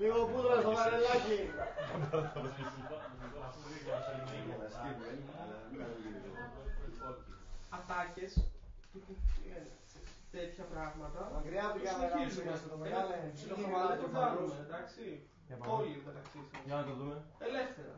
Λίγο πούδρα στο βαρελάκι. Ατάκες, τέτοια πράγματα. Μακριά από την κάμερα, συνεχίζουμε. είμαστε ε, το μεγάλο, Ε, το χαμηλά εντάξει. Όλοι μεταξύ σας. Για να το δούμε. Ελεύθερα.